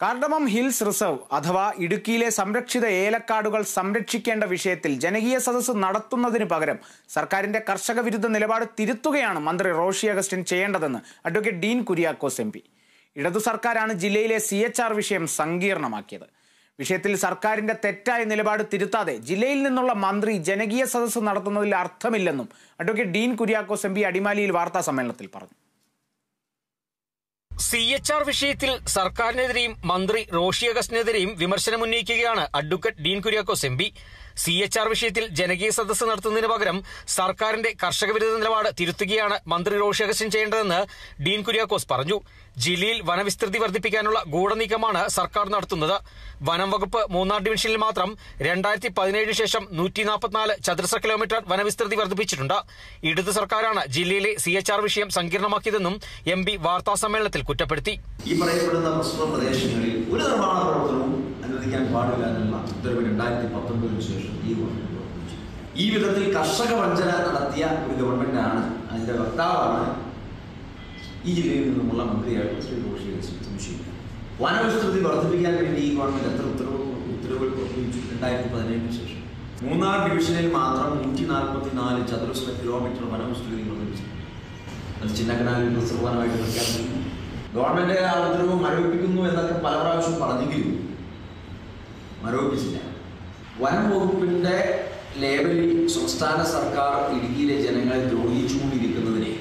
Cardamom hills reserve അഥവാ ഇടുക്കിയിലെ സംരക്ഷിത ഏലക്കാടുകൾ സംരക്ഷിക്കേണ്ട വിഷയത്തിൽ ജനകീയ സദസ്സ് നടത്തുന്നതിന് പകരം സർക്കാരിന്റെ കർഷക വിരുദ്ധ നിലപാട് തിരുത്തുകയാണ് മന്ത്രി റോഷി അഗസ്റ്റിൻ ചെയ്യേണ്ടതെന്ന് advocate Dean Kuriakose M P. ഇടതു സർക്കാരാണ് ജില്ലയിലെ സി എച്ച് ആർ വിഷയം സങ്കീർണമാക്കിയത്. വിഷയത്തിൽ സർക്കാരിന്റെ തെറ്റായ നിലപാട് തിരുത്താതെ ജില്ലയിൽ നിന്നുള്ള മന്ത്രി ജനകീയ സദസ്സ് നടത്തുന്നതിൽ അർത്ഥമില്ലെന്നും advocate Dean Kuriakose M P അടിമാലിയിൽ വാർത്താ സമ്മേളനത്തിൽ പറഞ്ഞു. സി എച്ച് ആർ വിഷയത്തിൽ സർക്കാരിനെതിരെയും മന്ത്രി റോഷി അഗസ്റ്റിനെതിരെയും വിമർശനം ഉന്നയിക്കുകയാണ് advocate Dean Kuriakose M C H R വിഷയത്തിൽ ജനകീയ സദസ്സ് നടത്തുന്നതിന് പകരം സർക്കാരിന്റെ കർഷക വിരുദ്ധ നിലപാട് തിരുത്തുകയാണ് മന്ത്രി റോഷി അഗസ്റ്റിൻ ചെയ്യേണ്ടതെന്ന് ഡീൻ കുര്യാക്കോസ് പറഞ്ഞു. ജില്ലയിൽ വനവിസ്തൃതി വർദ്ധിപ്പിക്കാനുള്ള ഗൂഢനീക്കമാണ് സർക്കാർ നടത്തുന്നത്. വനം വകുപ്പ് മൂന്നാർ ഡിവിഷനിൽ മാത്രം രണ്ടായിരത്തി പതിനേഴിന് ശേഷം നൂറ്റി നാൽപ്പത്തിനാല് ചതുരശ്ര കിലോമീറ്റർ വനവിസ്തൃതി വർദ്ധിപ്പിച്ചിട്ടുണ്ട്. ഇടതു സർക്കാരാണ് ജില്ലയിലെ സി എച്ച് ആർ വിഷയം സങ്കീർണമാക്കിയതെന്നും എം പി വാർത്താ സമ്മേളനത്തിൽ കുറ്റപ്പെടുത്തി. ഈ ഒരു നിർമ്മാണ പ്രവർത്തനവും അനുവദിക്കാൻ പാടില്ല എന്നുള്ള ഉത്തരവ് രണ്ടായിരത്തി പത്തൊൻപതിനു ശേഷം ഈ ഗവൺമെന്റ്. ഈ വിധത്തിൽ കർഷക വഞ്ചന നടത്തിയ ഒരു ഗവൺമെന്റാണ് അതിന്റെ വക്താവാണ് ഈ ജില്ലയിൽ നിന്നുമുള്ള മന്ത്രിയായിട്ട് ശ്രീ ഘോഷി സംശയിക്കുന്നത് വനവിസ്തൃതി വർദ്ധിപ്പിക്കാൻ വേണ്ടി ഈ ഗവൺമെന്റ് എത്ര ഉത്തരവ് ഉത്തരവുകൾ പുറപ്പെടുവിച്ചു? രണ്ടായിരത്തി പതിനേഴിന് ശേഷം. മൂന്നാർ ഡിവിഷനിൽ മാത്രം നൂറ്റി നാൽപ്പത്തി നാല് ചതുരശ്ര കിലോമീറ്റർ വനവിസ്തൃതി വർദ്ധിപ്പിച്ചു അത് ചിന്നക്കനാലിൽ റിസർവാനമായിട്ട് പ്രഖ്യാപിക്കുന്നു ഗവൺമെന്റ് ആ ഉത്തരവ് മരവിപ്പിക്കുന്നു എന്നൊക്കെ പല പ്രാവശ്യം പറഞ്ഞെങ്കിലും മരവിപ്പിച്ചില്ല വനം വകുപ്പിന്റെ ലേബലിൽ സംസ്ഥാന സർക്കാർ ഇടുക്കിയിലെ ജനങ്ങളെ ദ്രോഹിച്ചുകൊണ്ടിരിക്കുന്നതിനെ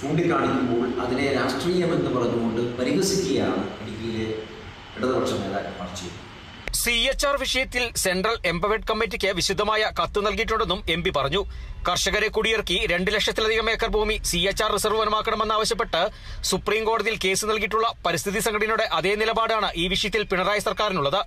ചൂണ്ടിക്കാണിക്കുമ്പോൾ അതിനെ രാഷ്ട്രീയമെന്ന് പറഞ്ഞുകൊണ്ട് പരിഹസിക്കുകയാണ് ഇടുക്കിയിലെ ഇടതുപക്ഷ നേതാക്കന്മാർ ചെയ്യുന്നത്. സി എച്ച് ആർ വിഷയത്തിൽ സെൻട്രൽ എംപവേഡ് കമ്മിറ്റിക്ക് വിശദമായ കത്ത് നൽകിയിട്ടുണ്ടെന്നും എം പി പറഞ്ഞു. കർഷകരെ കുടിയിറക്കി രണ്ട് ലക്ഷത്തിലധികം ഏക്കർ ഭൂമി സി എച്ച് ആർ റിസർവ് വനമാക്കണമെന്നാവശ്യപ്പെട്ട് സുപ്രീം കോടതിയിൽ കേസ് നൽകിയിട്ടുള്ള പരിസ്ഥിതി സംഘടനയുടെ അതേ നിലപാടാണ് ഈ വിഷയത്തിൽ പിണറായി സർക്കാരിനുള്ളത്.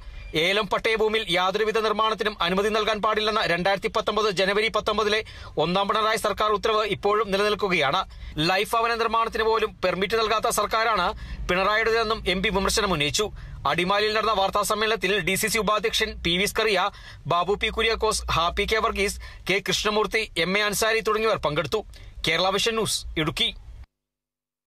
ഏലം പട്ടയഭൂമിയിൽ യാതൊരുവിധ നിർമ്മാണത്തിനും അനുമതി നൽകാൻ പാടില്ലെന്ന രണ്ടായിരത്തി പത്തൊമ്പത് ജനുവരി പത്തൊമ്പതിലെ ഒന്നാം പിണറായി സർക്കാർ ഉത്തരവ് ഇപ്പോഴും നിലനിൽക്കുകയാണ്. ലൈഫ് ഭവന നിർമ്മാണത്തിന് പോലും പെർമിറ്റ് നൽകാത്ത സർക്കാരാണ് പിണറായിയുടേതെന്നും എം പി വിമർശനം ഉന്നയിച്ചു. അടിമാലിയിൽ നടന്ന വാർത്താ സമ്മേളനത്തിൽ ഡി സി സി ഉപാധ്യക്ഷൻ P V Scaria Babu P Kuriakose Happy K Varghese K Krishnamoorthy M A Ansari തുടങ്ങിയവർ പങ്കെടുത്തു. Kerala vision news Idukki.